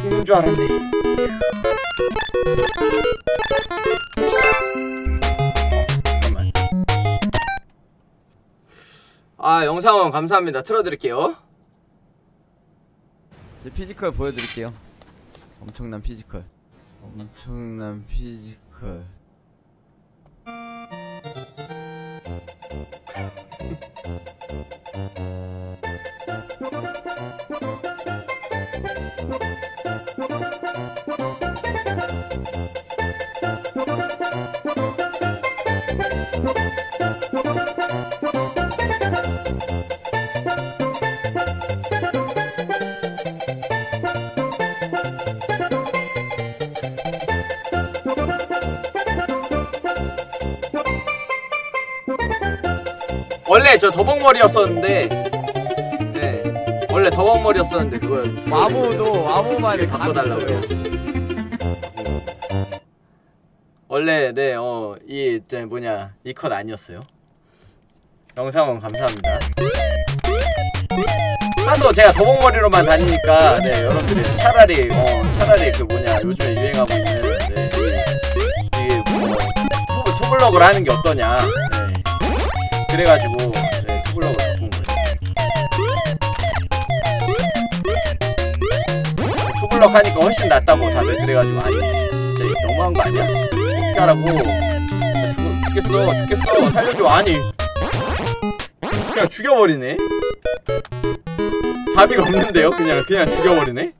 죽는 줄 알았네 잠깐만 아 영상 후원 감사합니다 틀어드릴게요 제 physical 보여드릴게요. 엄청난 physical. 엄청난 physical. 더벅머리였었는데. 네. 원래 더벅머리였었는데 그거 와보도 와보만이 바꿔달라고요. 원래 네어이 네, 뭐냐 이 컷 아니었어요. 영상원 감사합니다. 하도 제가 더벅머리로만 다니니까 네 여러분들이 차라리 어 차라리 그 뭐냐 요즘에 유행하고 있는 네, 이- 이게 뭐 투, two block을 하는 게 어떠냐. 네. 그래가지고 하니까 훨씬 낫다고 다들 그래가지고 아니 진짜 너무한 거 아니야? 어떻게 하라고. 나 죽, 죽겠어 죽겠어. 살려줘. 아니. 그냥 죽여버리네. 자비가 없는데요? 그냥 그냥 죽여버리네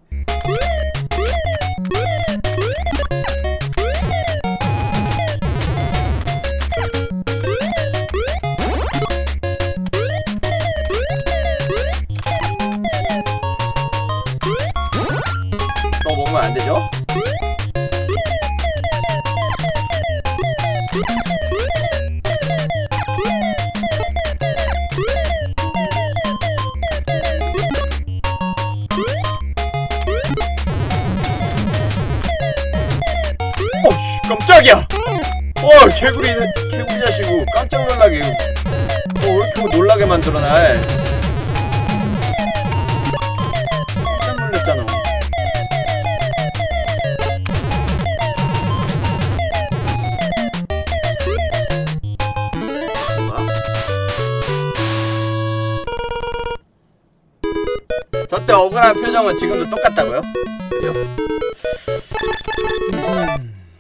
지금도 똑같다고요? 그래요?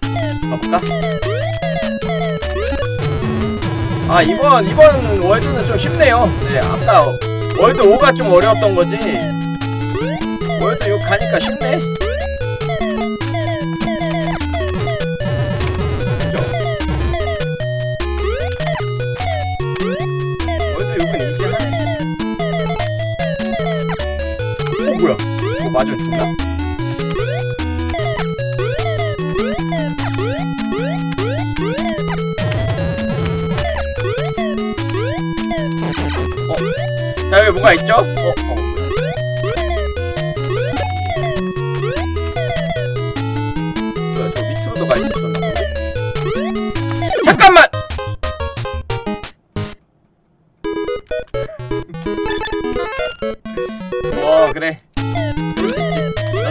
음, 가볼까? 아 이번 이번 world는 좀 쉽네요 네 아까 world 5가 좀 어려웠던 거지 world 6 가니까 쉽네 맞으면 죽나? 어? 자 여기 뭐가 있죠? 어?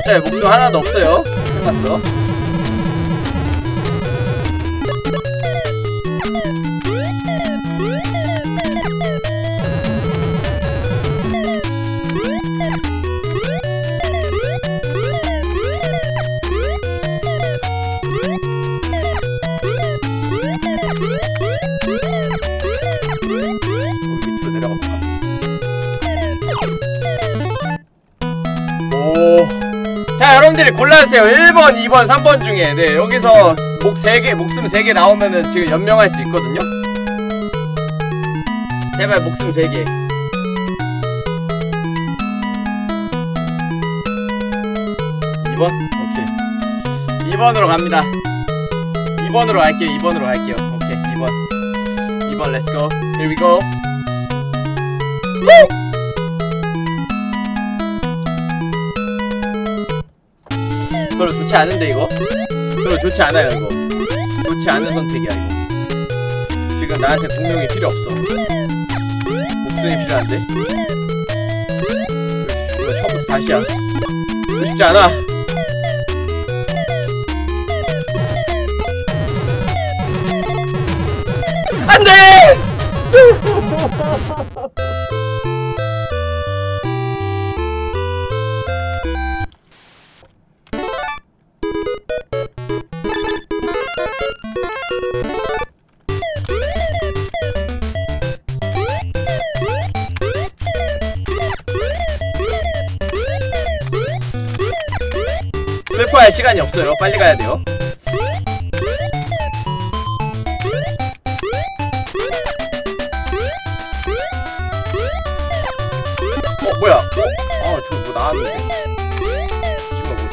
어차피 목숨 하나도 없어요. 끝났어 골라주세요. 1번, 2번, 3번 중에. 네, 여기서 목 3개, 목숨 3개 나오면은 지금 연명할 수 있거든요? 제발 목숨 3개. 2번? 오케이. 2번으로 갑니다. 2번으로 갈게요. 2번으로 갈게요. 오케이. 2번. 2번, let's go. Here we go. 별로 좋지 않은데 이거? 별로 좋지 않아요 이거. 좋지 않은 선택이야 이거. 지금 나한테 공룡이 필요 없어. 목숨이 필요한데. 죽으면 처음부터 다시야. 죽고 싶지 않아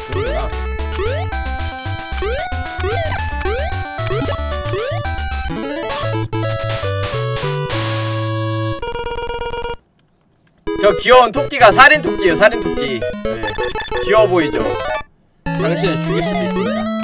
주는구나. 저 귀여운 토끼가 살인 토끼예요. 살인 토끼. 네. 귀여워 보이죠? 당신을 죽일 수도 있습니다.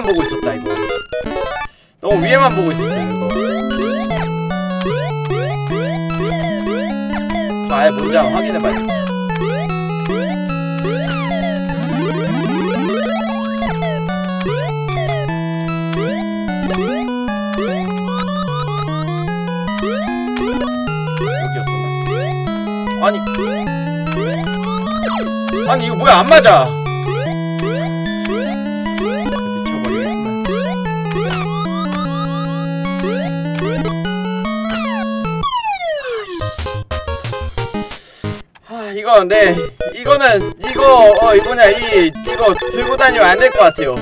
위에만 보고 있었다, 이거. 너무 위에만 보고 있었어요, 이거. 저 아예 뭔지 한번. 여기였었나? 아니. 아니, 이거 뭐야, 안 맞아! 네 이거는 이거 어 이거냐 이 이거 들고 다니면 안 될 것 같아요.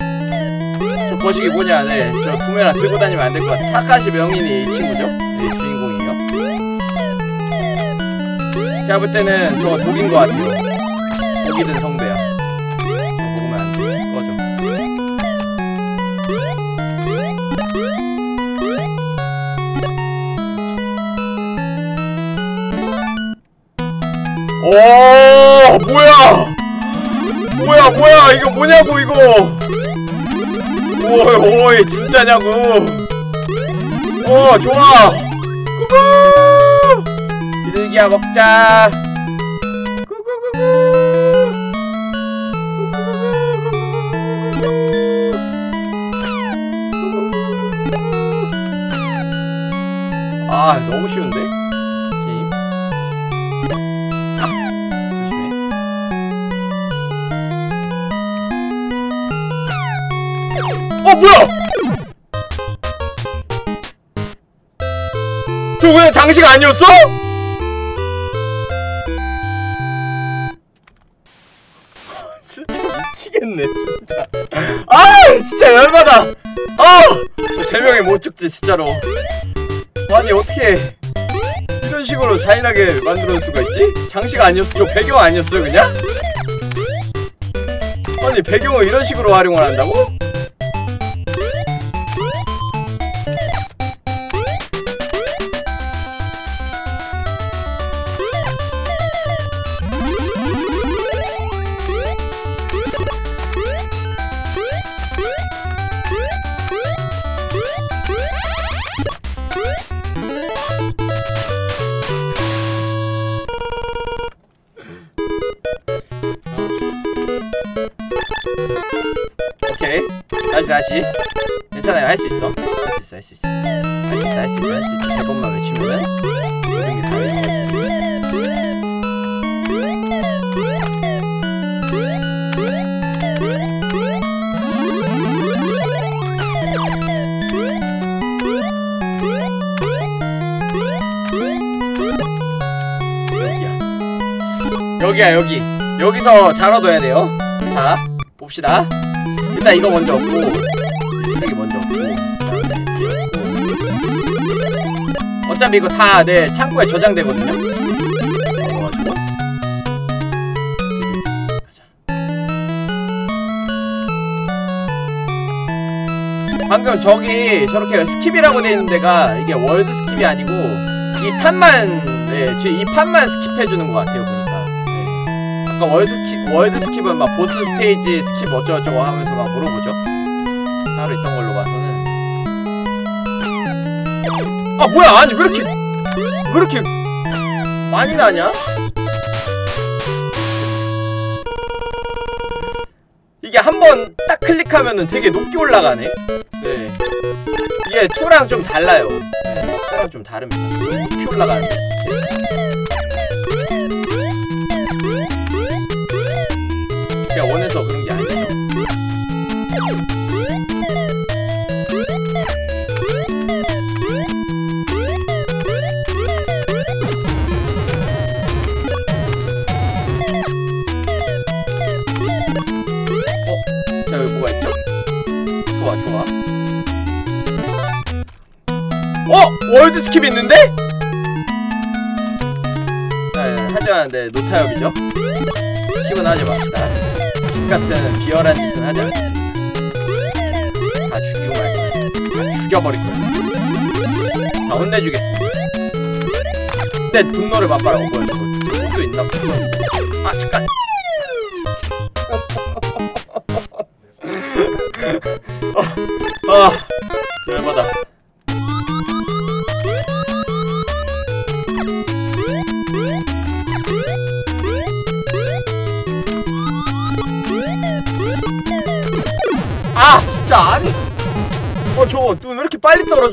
네저 거식이 뭐냐 네저 부메랑 들고 다니면 안 될 것 같아 타카시 명인이 이 친구죠? 네 주인공이에요. 제가 볼 때는 저 독인 것 같아요. 독이 든 성 오 뭐야? 뭐야 뭐야? 이거 뭐냐고 이거? 오이 오이 진짜냐고? 오 좋아. 구구! 비둘기야 먹자 저 그냥 장식 아니었어? 진짜 미치겠네 진짜. 아 진짜 열받아. 아 제명에 못 죽지 진짜로. 아니 어떻게 이런 식으로 잔인하게 만들어 수가 있지? 장식 아니었어? 저 배경 아니었어요 그냥? 아니 배경을 이런 식으로 활용을 한다고? 여기서 잘 얻어야 돼요. 자 봅시다. 일단 이거 먼저 이 쓰레기 먼저 얻고. 어차피 이거 다 내 창고에 저장되거든요. 넣어가지고 방금 저기 저렇게 skip이라고 돼 있는 데가 이게 world skip이 아니고 이 탑만 네 지금 이 판만 skip해주는 것 같아요 아까 world skip world skip은 막 보스 스테이지 skip 어쩌고저쩌고 하면서 막 물어보죠. 따로 있던 걸로 봐서는. 아 뭐야! 아니 왜 이렇게 왜 이렇게 많이 나냐? 이게 한 번 딱 클릭하면은 되게 높게 올라가네. 네. 이게 2랑 좀 달라요. 네, 2랑 좀 다릅니다. 좀 높이 올라가는데 skip 있는데? 자 하지만 네 no타협이죠? skip은 하지 맙시다. 같은 비열한 짓은 하지 않겠습니다. 다 죽이고 말 죽여버릴 다 혼내주겠습니다. 내 분노를 맛봐라 어 뭐야 저거 옷도 있나 벌써 아 잠깐! 아, 열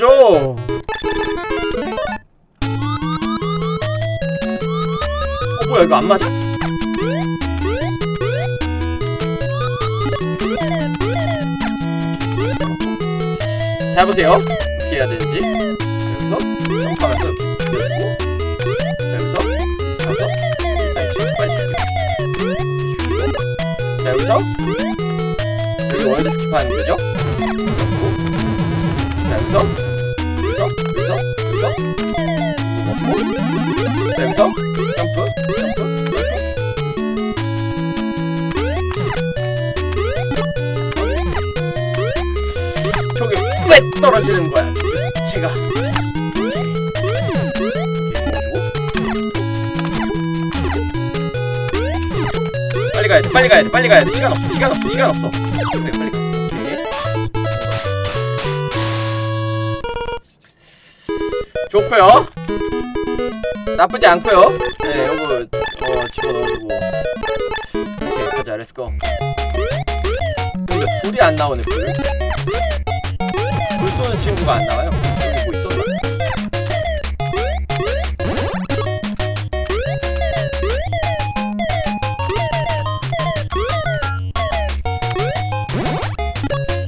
빨리 떨어져? 어, 뭐야 이거 안 맞아? 잘 보세요. 어떻게 해야 되는지. 여기서 점프하면서 이렇게 여기서 가서 빨리 죽여. 자 여기서 여기 world skip하는 거죠. 자 여기서 여기서 여기서 여기서 여기서 점프, 점프. 저게 왜 떨어지는 거야? 제가 빨리 가야 돼, 빨리 가야 돼, 빨리 가야 돼. 시간 없어, 시간 없어, 시간 없어. 좋고요. 나쁘지 않고요. 네, 요거 어 집어넣어주고. 오케이, 가자, let's go. 근데 불이 안 나오네, 불. 불 쏘는 친구가 안 나와요.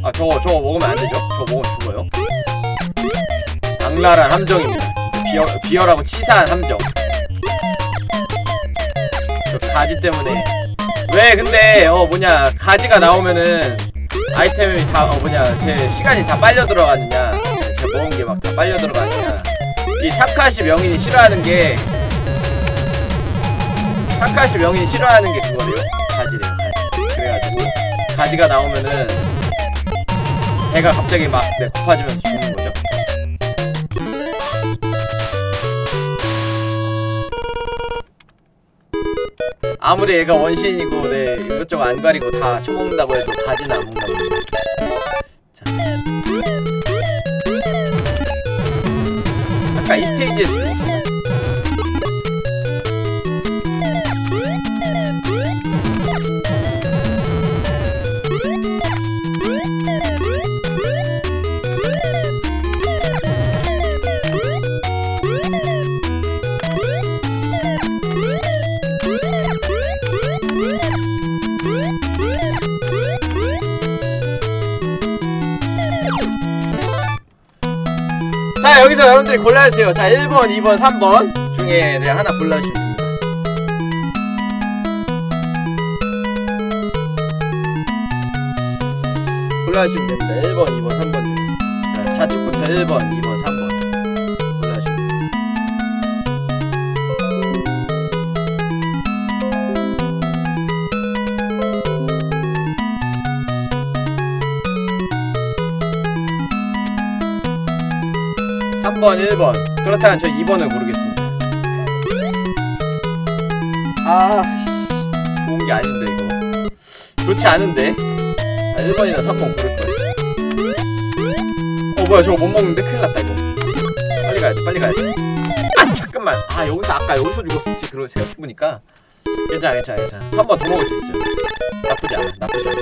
아 저거 저거 먹으면 안 되죠? 저거 먹으면 죽어요. 악랄한 함정입니다. 비열 비열하고 치사한 함정. 저 가지 때문에. 왜 근데 어 뭐냐 가지가 나오면은 아이템이 다 어 뭐냐 제 시간이 다 빨려 들어가느냐 제 모은 게 막 다 빨려 들어가느냐. 이 타카시 명인이 싫어하는 게 타카시 명인이 싫어하는 게 그거래요 가지래요 가지 그래가지고 가지가 나오면은 배가 갑자기 막 네, 고파지면서 아무리 얘가 원신이고 네 이것저것 안 가리고 다 처먹는다고 해도 가지는 안 먹는다고 자. 아까 이 스테이지에서 골라주세요. 자, 1번, 2번, 3번 중에 네, 하나 골라주시면 됩니다. 골라주시면 됩니다. 1번, 2번, 3번 중에. 자, 좌측부터 1번, 2번, 3번. 3번, 1번. 그렇다면 저 2번을 고르겠습니다. 아, 좋은 게 아닌데, 이거. 좋지 않은데? 아, 1번이나 3번 고를거예요 어, 뭐야, 저거 못 먹는데? 큰일 났다, 이거. 빨리 가야 돼, 빨리 가야 돼. 아, 잠깐만. 아, 여기서 아까 여기서 죽었었지. 그러고 생각해보니까. 괜찮아, 괜찮아, 괜찮아. 한 번 더 먹을 수 있어요. 나쁘지 않아, 나쁘지 않아.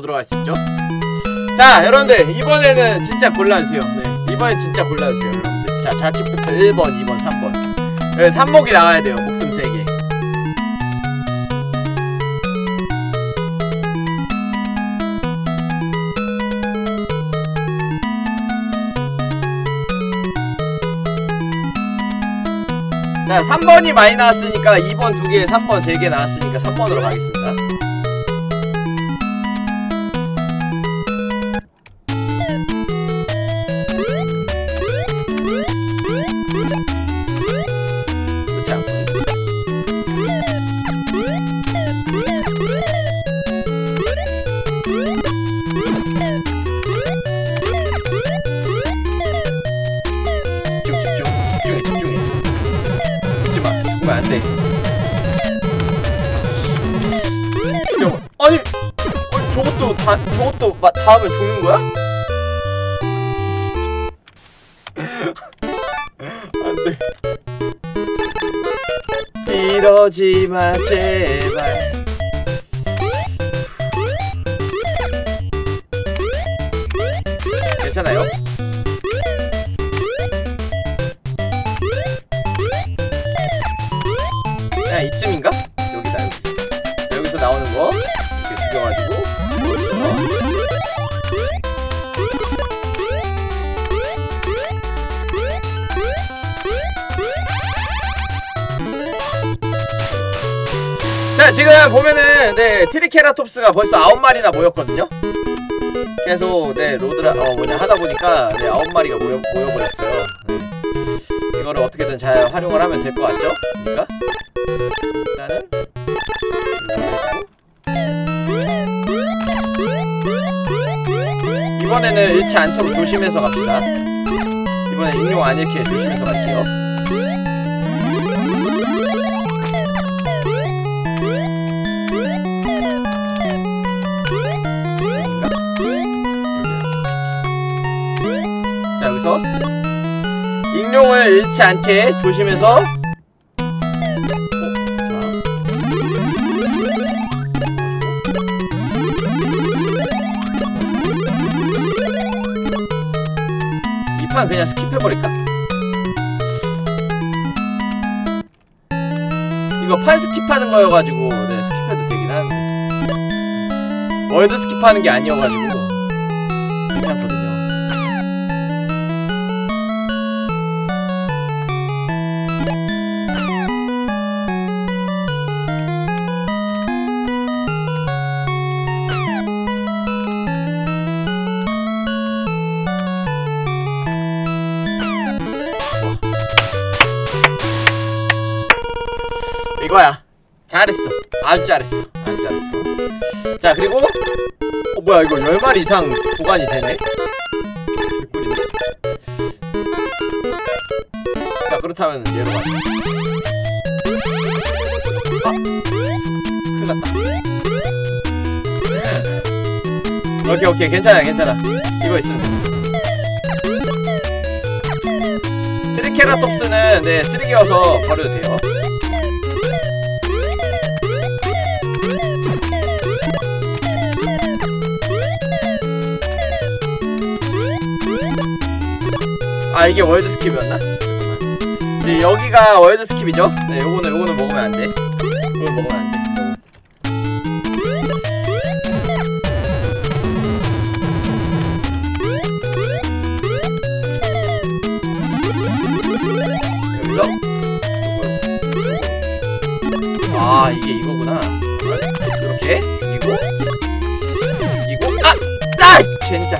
더 있죠? 자, 여러분들 이번에는 진짜 골라주세요. 네, 이번엔 진짜 골라주세요, 여러분들. 자, 좌측부터 1번, 2번, 3번. 네, 3목이 나와야 돼요. 목숨 3개. 자, 3번이 많이 나왔으니까 2번 2개, 3번 3개 나왔으니까 3번으로 가겠습니다. 이 트리케라톱스가 벌써 아홉 마리나 모였거든요. 계속 네 로드라 어 뭐냐 하다 보니까 네 아홉 마리가 모여 모여버렸어요. 네. 이거를 어떻게든 잘 활용을 하면 될 것 같죠? 그러니까 일단은 이번에는 잃지 않도록 조심해서 갑시다. 이번엔 인용 안 잃게 조심해서 갈게요. 익룡을 잃지 않게 조심해서. 어, 이판 그냥 skip해버릴까? 이거 판 skip하는 거여가지고 네 skip해도 되긴 하는데. world skip하는 게 아니어가지고 이거 10마리 이상 보관이 되네. 개꿀인데. 자, 그렇다면 얘로 가자. 아! 큰일 났다. 오케이, 오케이. 괜찮아, 괜찮아. 이거 있으면 됐어. 트리케라톱스는 네 쓰레기여서 버려도 돼요. 아 이게 world skip이었나? 네, 여기가 world skip이죠? 네, 요거는 요거는 먹으면 안 돼. 이건 먹으면 안 돼. 여기서 아 이게 이거구나. 이렇게 죽이고 죽이고 아! 아! 진짜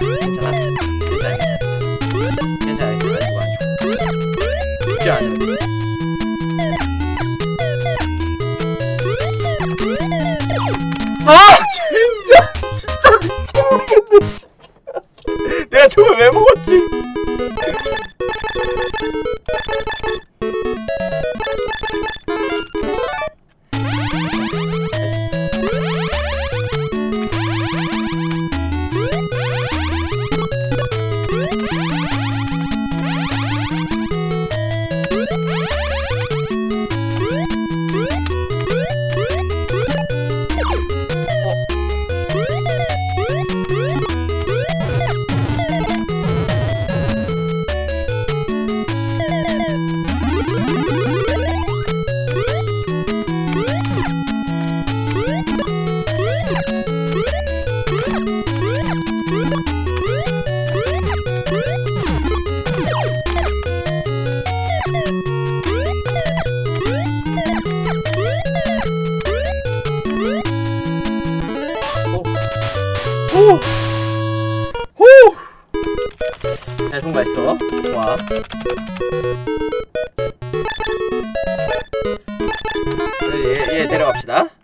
데려갑시다.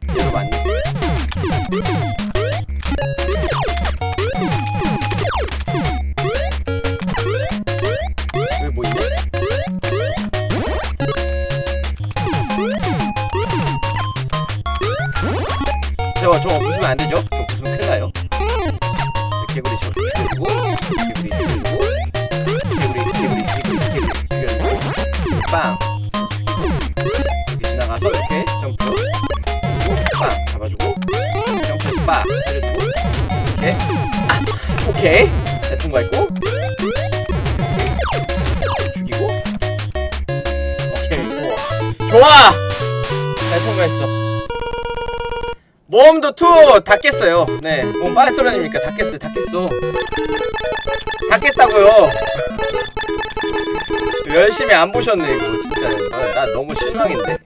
열심히 안 보셨네 이거 진짜. 나, 나 너무 실망인데.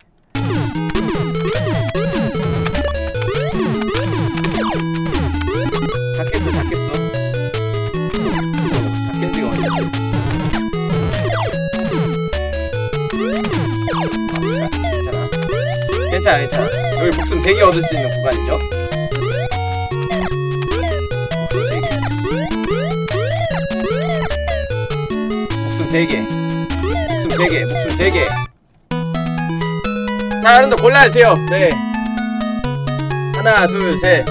다 깼어, 다 깼어. 다깬 지가 언제? 아, 괜찮아. 괜찮아, 괜찮아. 여기 목숨 3개 얻을 수 있는 구간이죠. 목숨 3개. 목숨 3개. 목숨 3개. 자, 여러분들 골라주세요. 네. 하나, 둘, 셋.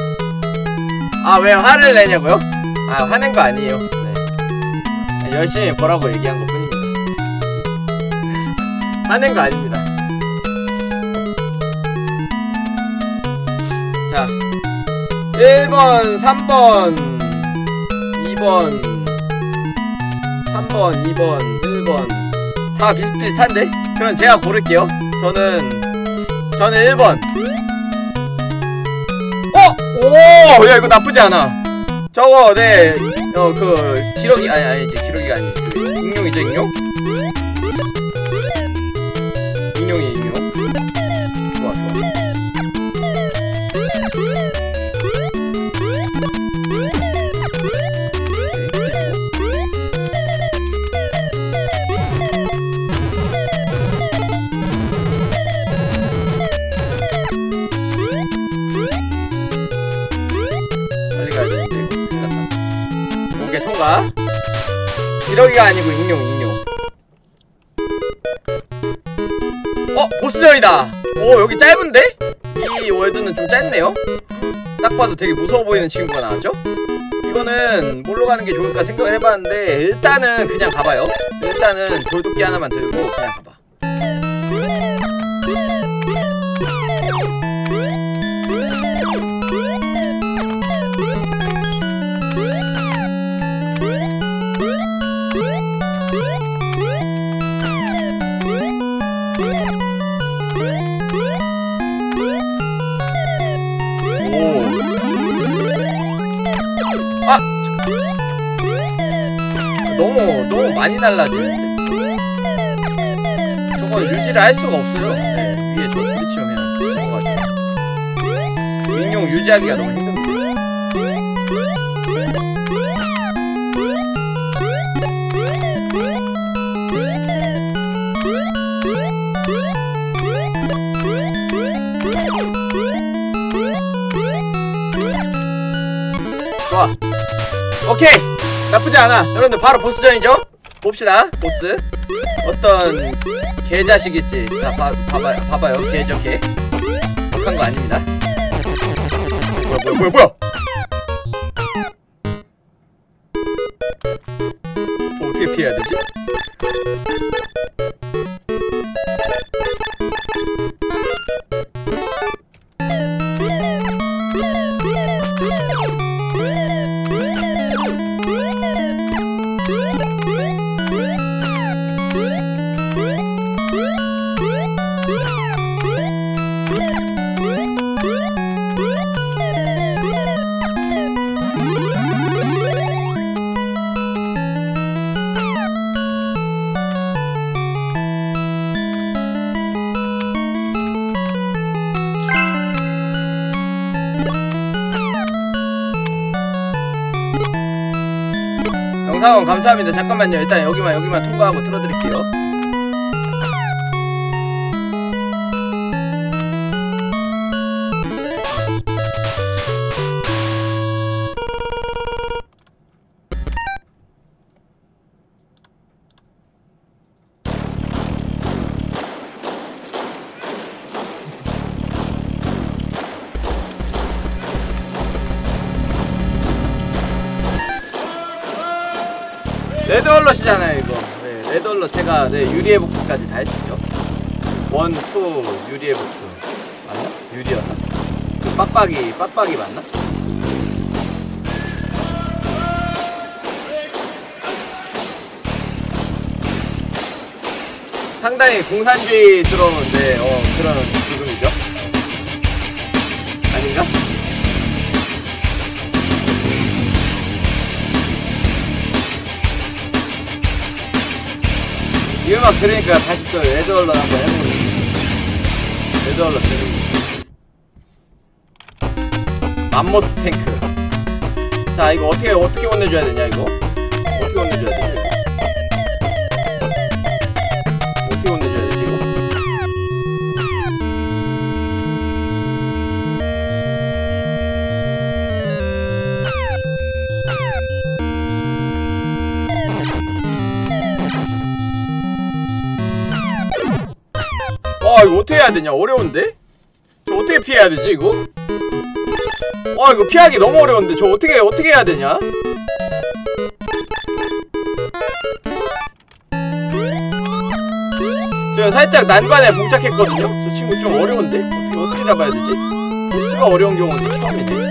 아, 왜 화를 내냐고요? 아, 화낸 거 아니에요. 네. 열심히 보라고 얘기한 것 뿐입니다. 화낸 거 아닙니다. 자 1번 3번 2번 3번 2번 1번 다 비슷비슷한데? 그럼 제가 고를게요 저는 저는 1번 어! 오! 야 이거 나쁘지 않아 저거 네 어 그 기러기 아니 아니지 기러기가 아니지 그 익룡이죠 익룡? 기러기가 아니고 익룡 익룡 어 보스전이다 오 여기 짧은데? 이 월드는 좀 짧네요 딱 봐도 되게 무서워 보이는 친구가 나왔죠? 이거는 뭘로 가는 게 좋을까 생각을 해봤는데 일단은 그냥 가봐요 1번 일단은 돌도끼 하나만 들고 그냥 가봐. 많이 날라지는데. 저거 유지를 할 수가 없어요. 네, 위에 저 부딪히면 죽어가지고. 민용 유지하기가 너무 힘듭니다. 오케이. 나쁘지 않아. 여러분들 바로 보스전이죠? 봅시다. 보스. 어떤 개자식일지. 자, 봐, 봐봐요. 봐봐요. 개죠, 개. 독한 거 아닙니다. 뭐야, 뭐야, 뭐야! 감사합니다. 잠깐만요. 일단 여기만 여기만 통과하고 틀어드릴게요. 제가 네, 유리의 복수까지 다 했었죠 one, two 유리의 복수 맞나? 유리였나? 그 빡빡이 빡빡이 맞나? 상당히 공산주의스러운 네, 어, 그런 기분이죠 아닌가? 이 음악 들으니까 다시 또 레드얼럿 한번 해보고 레드얼럿 들으고. 맘모스 탱크. 자 이거 어떻게 어떻게 혼내줘야 되냐 이거 와 이거 어떻게 해야 되냐 어려운데? 저 어떻게 피해야 되지 이거? 와 이거 피하기 너무 어려운데 저 어떻게 어떻게 해야 되냐? 제가 살짝 난관에 봉착했거든요. 저 친구 좀 어려운데 어떻게 어떻게 잡아야 되지? 보스가 어려운 경우는 처음이네.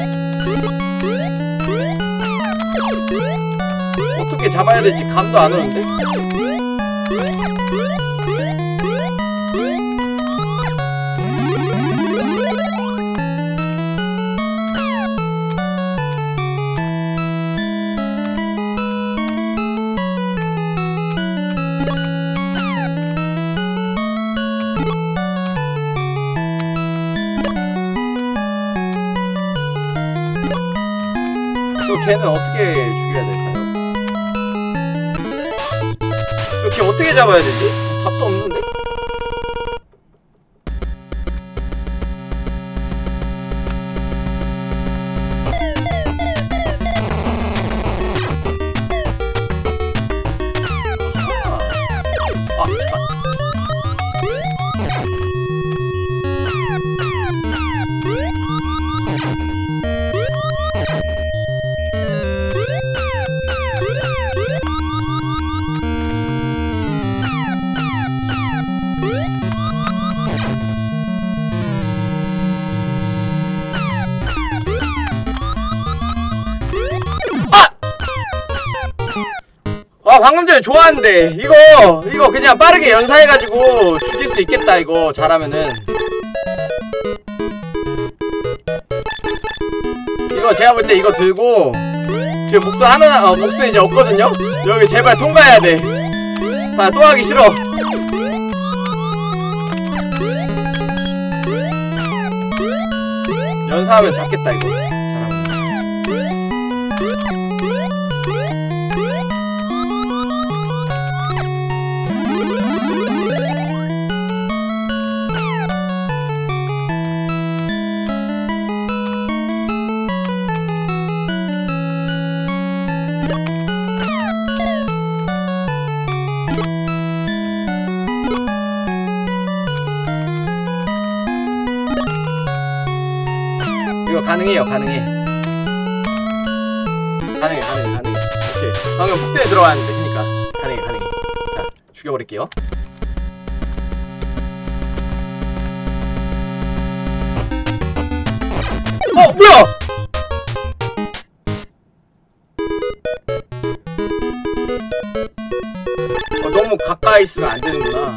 어떻게 잡아야 될지 감도 안 오는데? 걔는 어떻게 죽여야 될까요? 저걔 어떻게 잡아야 되지? 방금 전에 좋았는데 이거 이거 그냥 빠르게 연사해가지고 죽일 수 있겠다 이거 잘하면은. 이거 제가 볼 때 이거 들고 지금 목수 하나 어, 목수 이제 없거든요? 여기 제발 통과해야 돼다또 하기 싫어. 연사하면 잡겠다 이거 가능해요 가능해. 가능해 가능해 가능해. 오케이. 방금 폭대에 들어왔는데 그니까. 가능해 가능해. 자 죽여버릴게요. 어 뭐야! 어, 너무 가까이 있으면 안 되는구나.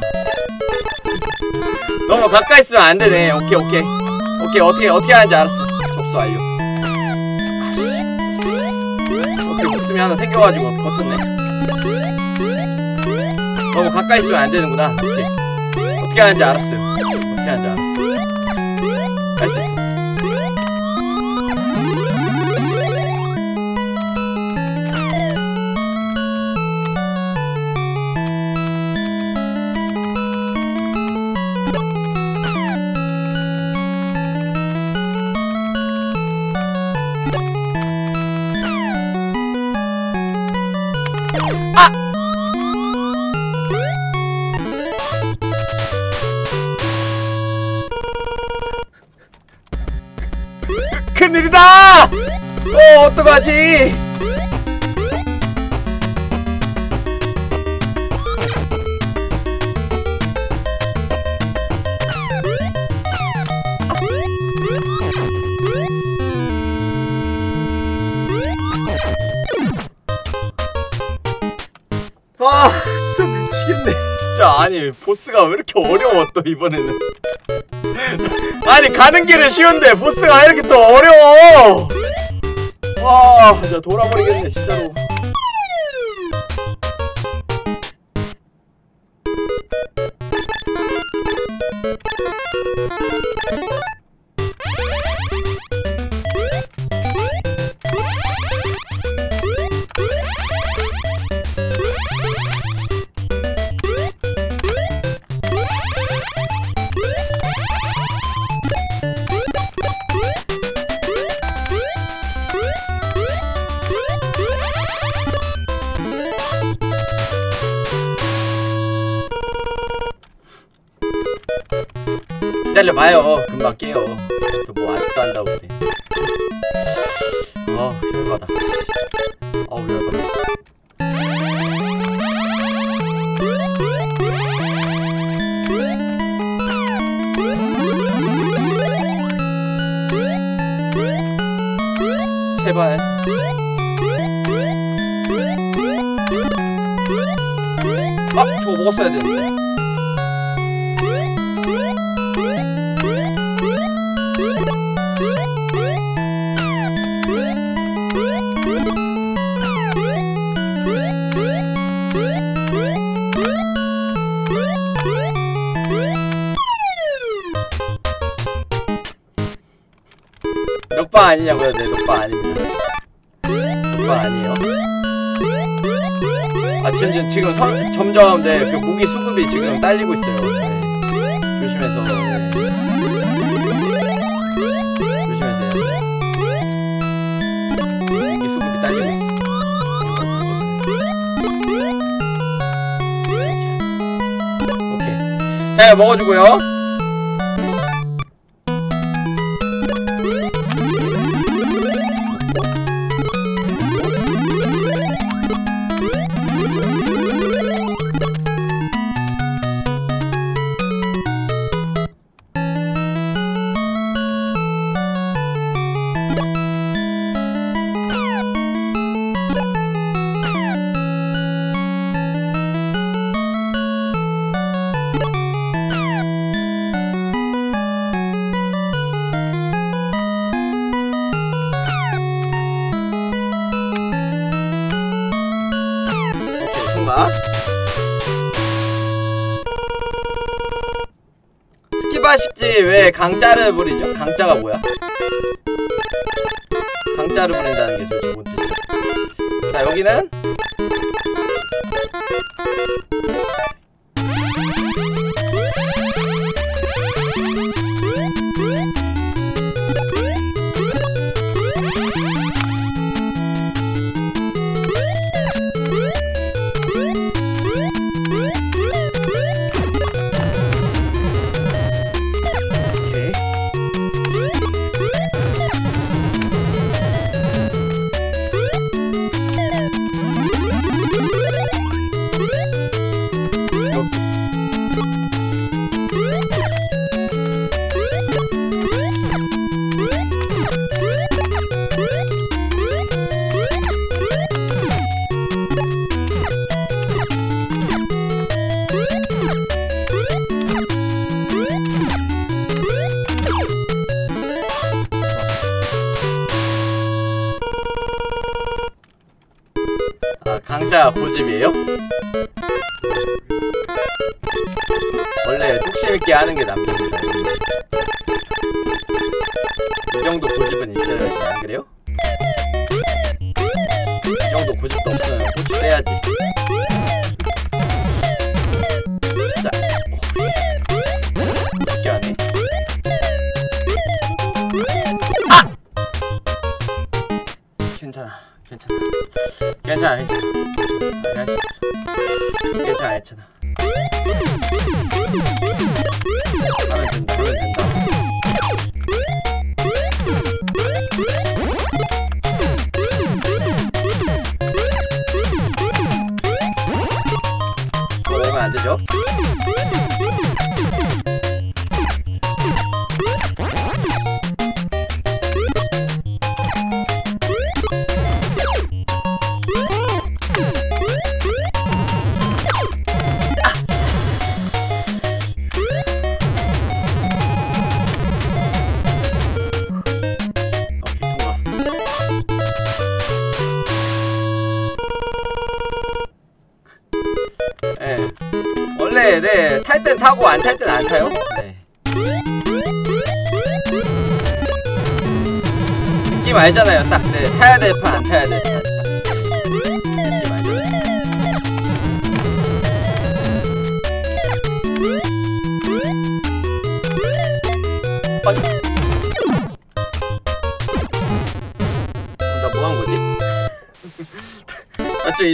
너무 가까이 있으면 안 되네. 오케이 오케이. 오케이 어떻게 어떻게 하는지 알았어 접수 완료 오케이 목숨이 하나 생겨가지고 버텼네. 너무 가까이 있으면 안 되는구나. 오케이. 어떻게 하는지 알았어요. 어떻게 하는지 알았어 할 수 있어 보스가 왜 이렇게 어려워 또 이번에는. 아니 가는 길은 쉬운데 보스가 왜 이렇게 또 어려워 와 진짜 돌아버리겠네 진짜 기다려봐요. 금방 깨요. 또뭐 아직도 한다고 지금, 선, 점점, 네, 그 무기 수급이 지금 딸리고 있어요. 네. 조심해서. 네. 돼요. 무기 수급이 딸리고 있어. 오케이. 자, 먹어주고요. 왜 강짜를 부리죠? 강짜가 뭐야? 강짜를 부린다는 게 도대체 뭔 뜻이야? 자 여기는 괜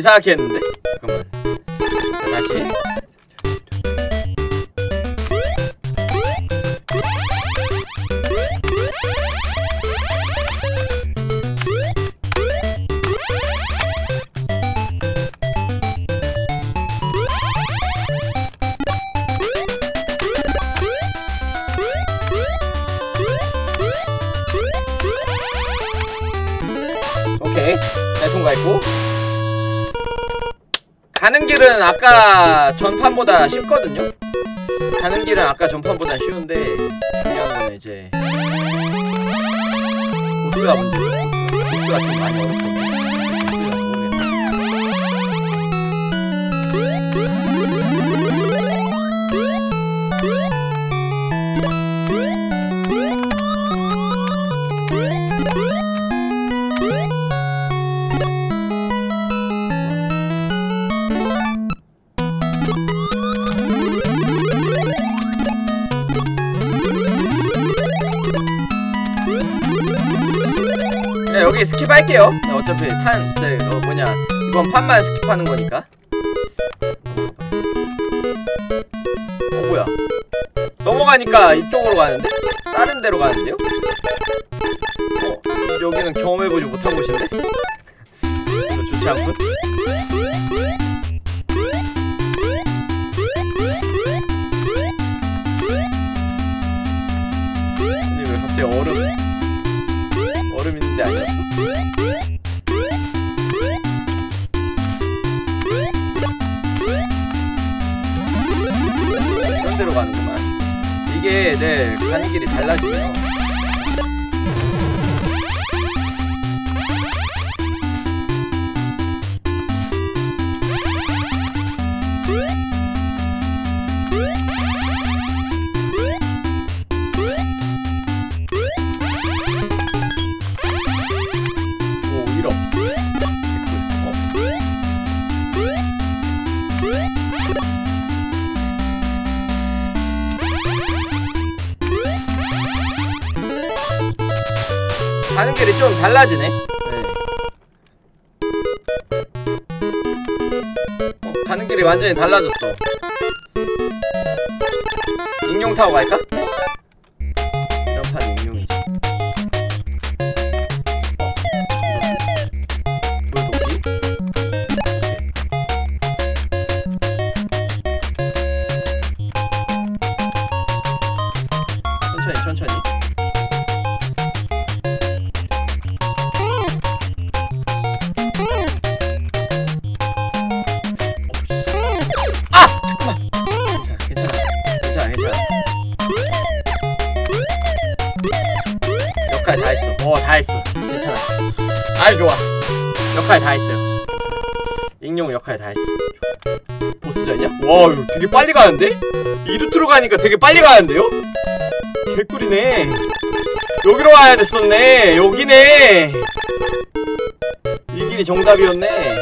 이상하게 했는데? 잠깐만. 자, 다시. 오케이. 잘 통과했고. 가는 길은 아까 전판보다 쉽거든요? 가는 길은 아까 전판보다 쉬운데 중요한 건 이제 보스가 문제죠. 보스가 좀 많이 어렵거든요. 보스가 모르겠네 여기 skip할게요 네, 어차피 탄, 네, 어, 뭐냐 이번 판만 skip하는 거니까 어 뭐야 넘어가니까 이쪽으로 가는데? 다른 데로 가는데요? 어 여기는 경험해보지 못한 곳인데? 좋지 않군? 가는 길이 좀 달라지네. 네. 어, 가는 길이 완전히 달라졌어. 익룡 타고 갈까? 가니까 되게 빨리 가는데요? 개꿀이네. 여기로 와야 됐었네. 여기네. 이 길이 정답이었네.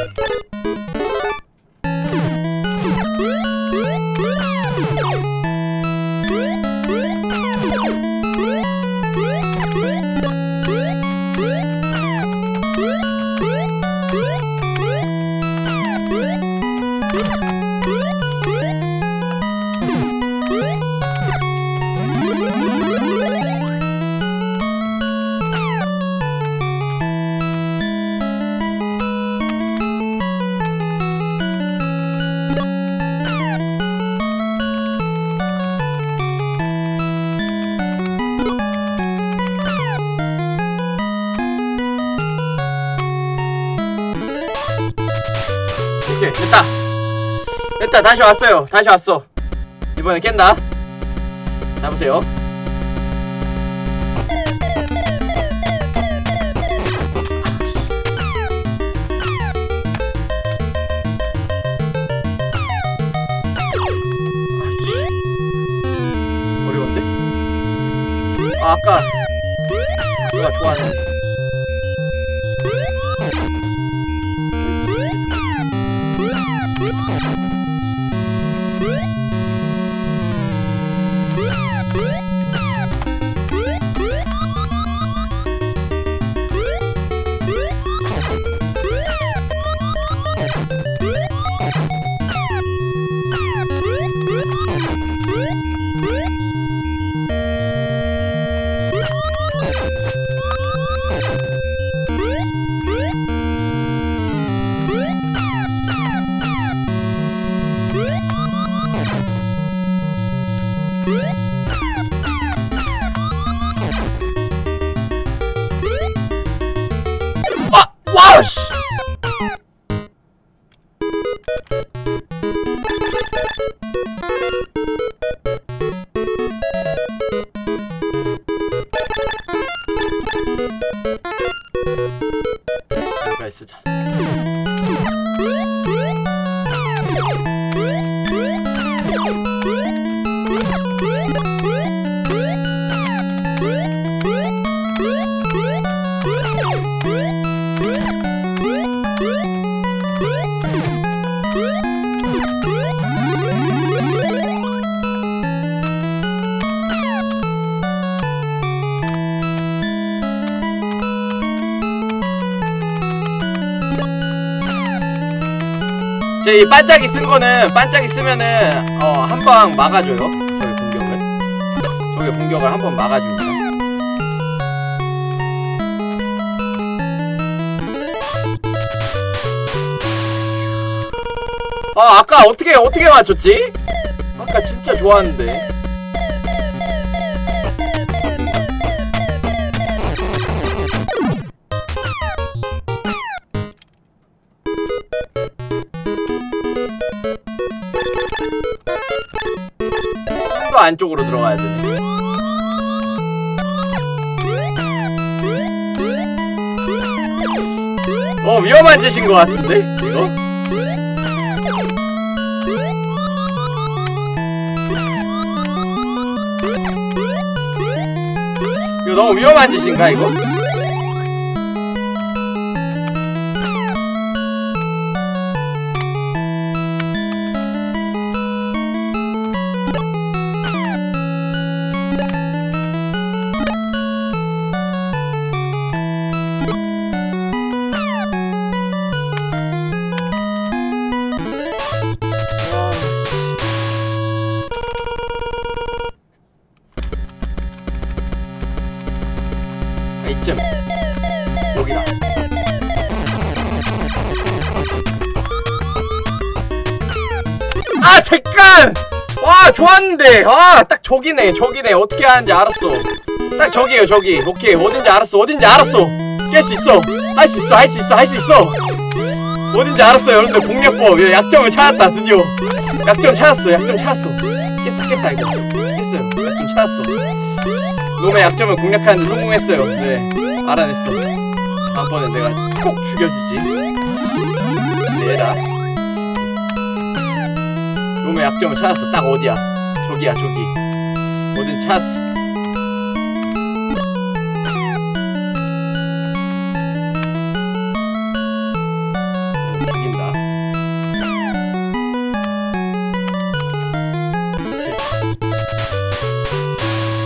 오케이 됐다. 됐다 다시 왔어요. 다시 왔어. 이번엔 깬다. 잡으세요. 아이씨. 어려운데? 아 아까 아까 좋아하는 제이 반짝이 쓴 거는 반짝이 쓰면은 어 한 방 막아줘요. 저희 공격을. 저희 공격을 한 번 막아줍니다 아 아까 어떻게 어떻게 맞췄지? 아까 진짜 좋았는데 안쪽으로 들어가야 되네. 어 위험한 짓인 것 같은데 이거? 이거 너무 위험한 짓인가 이거? 아 딱 저기네 저기네. 어떻게 하는지 알았어. 딱 저기에요 저기. 오케이. 어딘지 알았어. 어딘지 알았어. 깰 수 있어. 할 수 있어 할 수 있어 할 수 있어. 어딘지 알았어 여러분들. 공략법. 예, 약점을 찾았다 드디어. 약점 찾았어 약점 찾았어. 깼다 깼다 이거. 깼어요. 약점 찾았어. 놈의 약점을 공략하는데 성공했어요. 네. 알아냈어. 다음번에 내가 꼭 죽여주지. 얘라 놈의 약점을 찾았어. 딱 어디야 저기야 저기. 어딘 찾았어.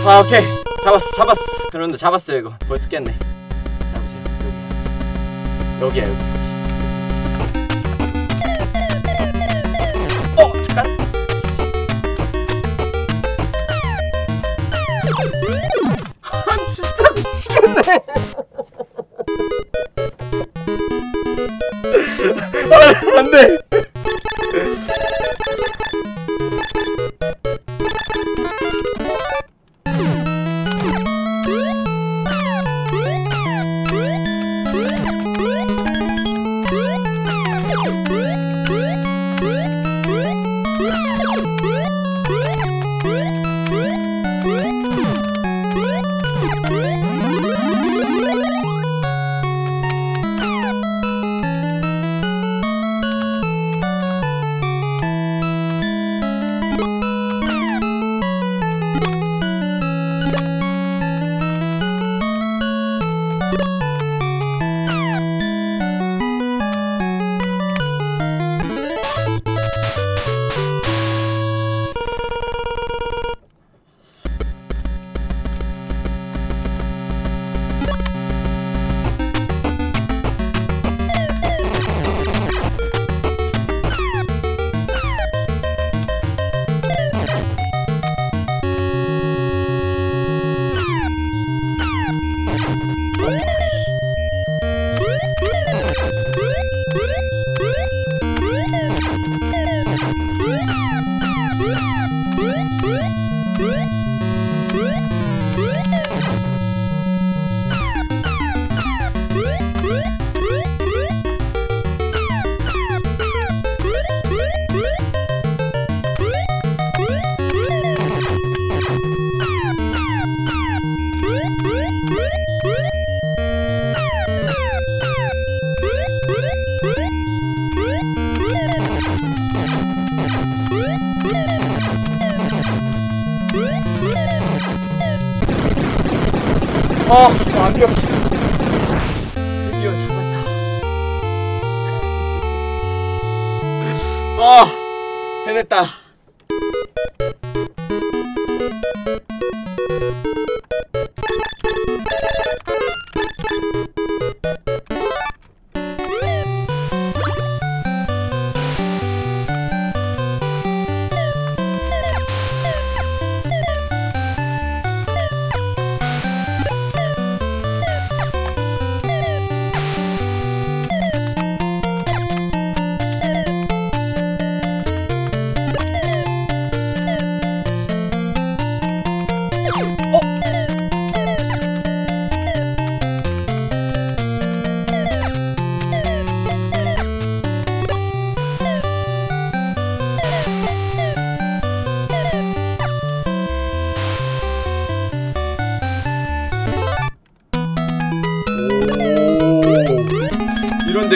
어, 아 오케이. 잡았어 잡았어. 그런데 잡았어요 이거. 벌써 깼네. 잡으세요. 여기야. 여기야 여기 안돼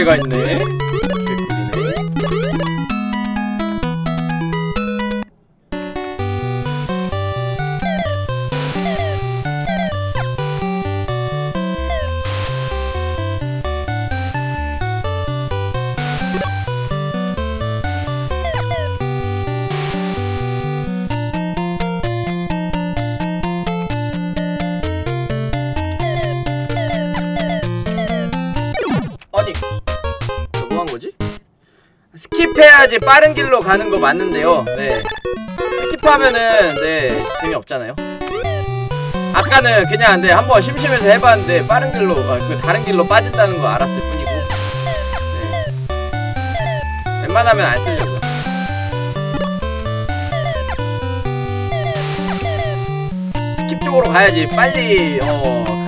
오, 이 skip해야지 빠른 길로 가는 거 맞는데요. 네. skip하면은 네 재미없잖아요. 아까는 그냥 근데 한번 심심해서 해봤는데 빠른 길로 아, 그 다른 길로 빠진다는 거 알았을 뿐이고 네. 웬만하면 안 쓰려고 skip 쪽으로 가야지 빨리 어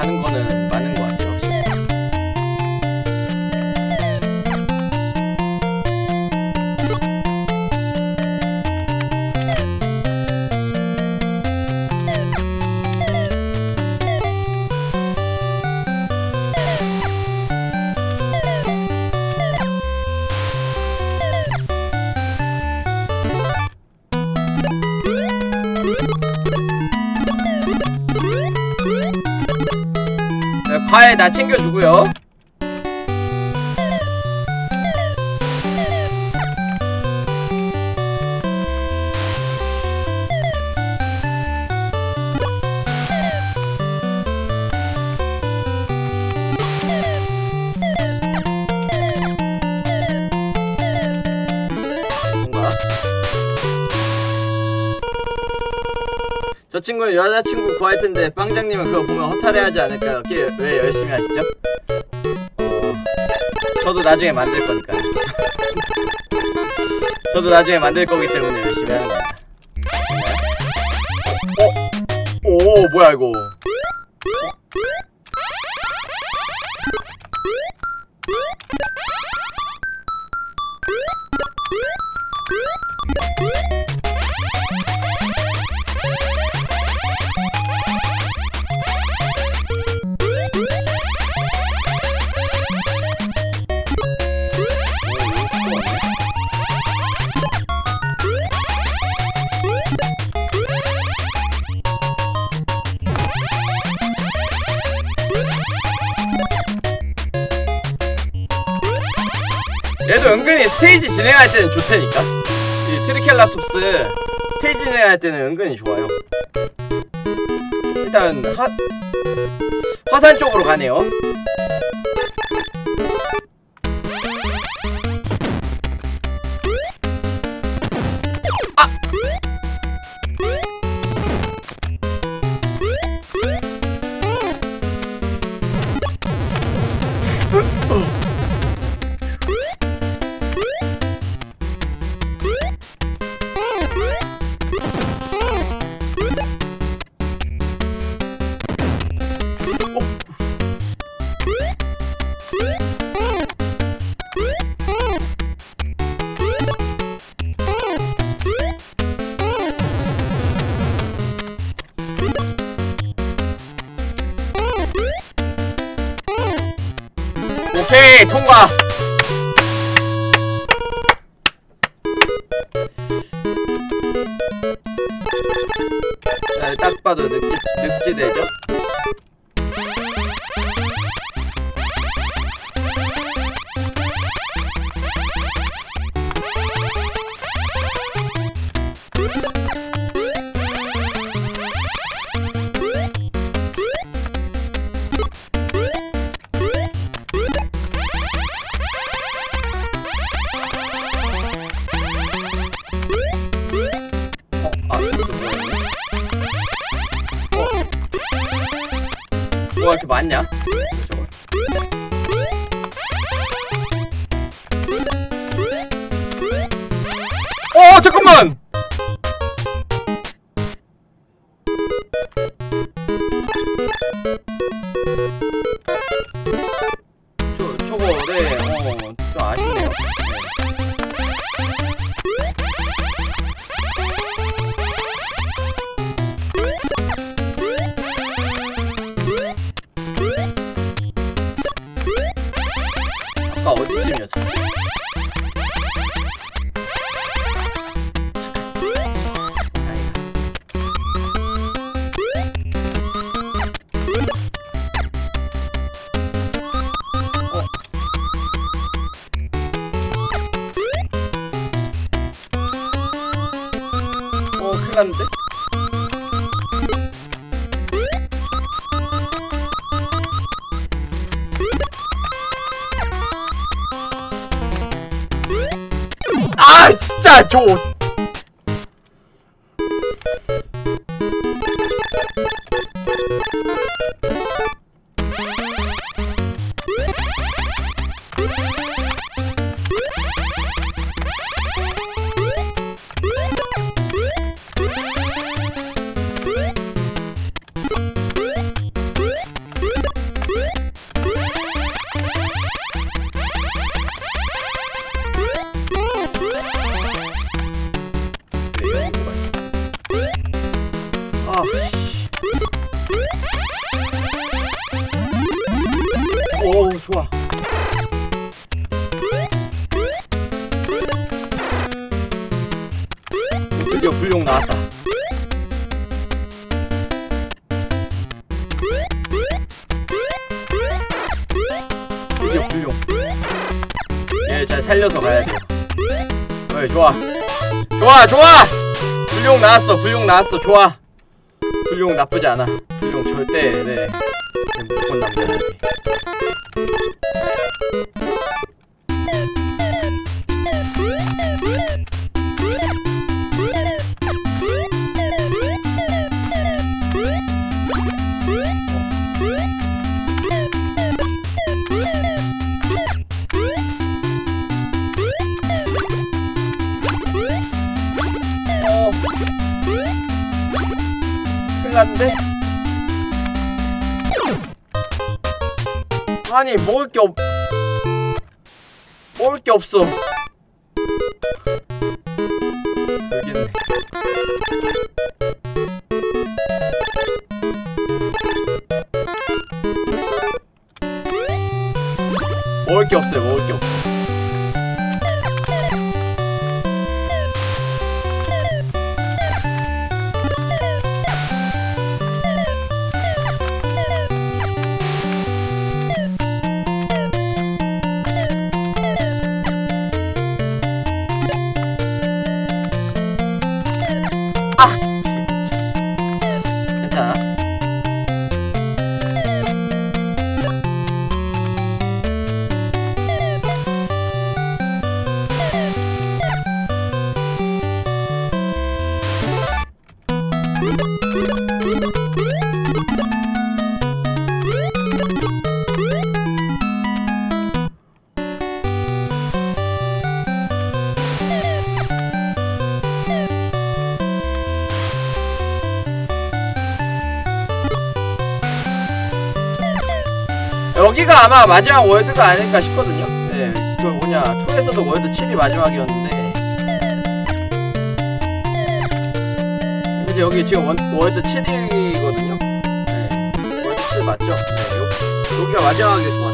챙겨주고요 저 친구는 여자친구 구할 텐데 빵장님은 그거 보면 허탈해하지 않을까요? 그게 왜 열심히 하시죠? 어, 저도 나중에 만들 거니까. 저도 나중에 만들 거기 때문에 열심히 하는 거야. 어? 오, 뭐야 이거? 화산 통과 아진 불용 나왔어. 좋아. 불용 나쁘지 않아. 불용 절대 네. 무조건 남겨야 돼. 아, 마지막 world가 아닐까 싶거든요. 네, 그 뭐냐 2에서도 world 7이 마지막이었는데. 이제 여기 지금 원, world 7이거든요. 네, world 7 맞죠? 네, 여기가 마지막일 것 같아요.